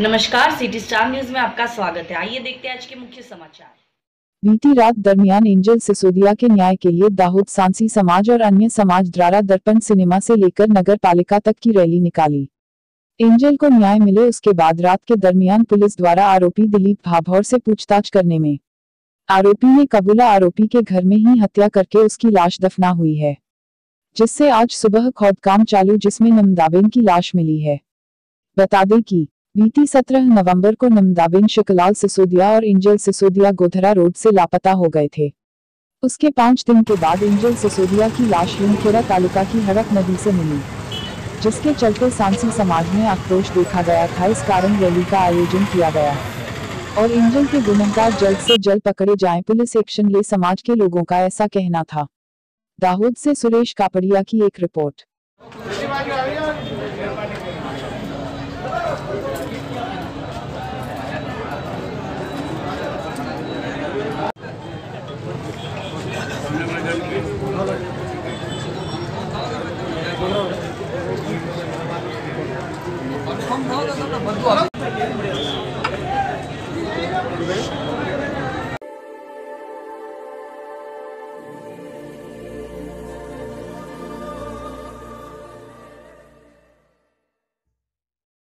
नमस्कार city star news में आपका स्वागत है। आइए देखते हैं आज के मुख्य समाचार। बीती रात दरमियान एंजल सिसोदिया के न्याय के लिए दाहोद सांसी समाज और अन्य समाज द्वारा दर्पण सिनेमा से लेकर नगर पालिका तक की रैली निकाली। एंजल को न्याय मिले उसके बाद रात के दरमियान पुलिस द्वारा आरोपी दिलीप भाभौर से पूछताछ करने में। आरोपी ने कबूला आरोपी के घर में ही हत्या करके उसकी लाश दफना हुई है, जिससे आज सुबह खोदकाम चालू जिसमें नमदाबेन की लाश मिली है। बता दें कि बीती 17 नवंबर को नमदाबेन शुकलाल सिसोदिया और इंजल सिसोदिया गोधरा रोड से लापता हो गए थे। उसके पाँच दिन के बाद एंजल सिसोदिया की लाश लिमखेड़ा तालुका की हड़क नदी से मिली, जिसके चलते सांसी समाज में आक्रोश देखा गया था। इस कारण रैली का आयोजन किया गया और इंजल के गुनहगार जल्द से जल्द पकड़े जाएँ। पुलिस एक्शन ले समाज के लोगों का ऐसा कहना था। दाहोद से सुरेश कापड़िया की एक रिपोर्ट। બધું